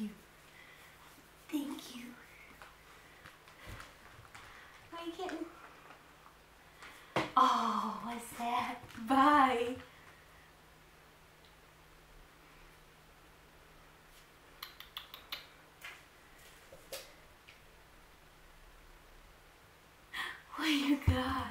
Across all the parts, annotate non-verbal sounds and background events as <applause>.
you. Thank you. Are you kidding? Oh, what's that? Bye. <gasps> What you got?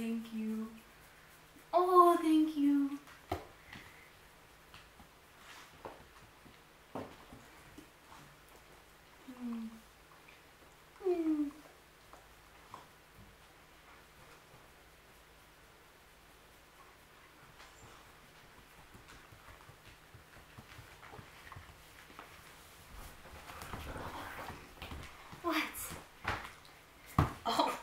Thank you. Oh, thank you. Mm. Mm. What? Oh.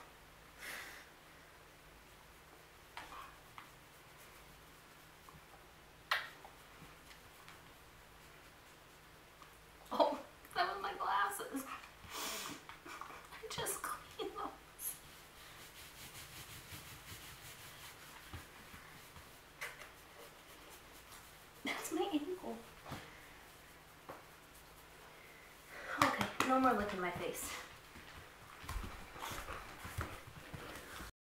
Oh, that was my glasses. I just cleaned those. That's my ankle. Okay, no more licking my face.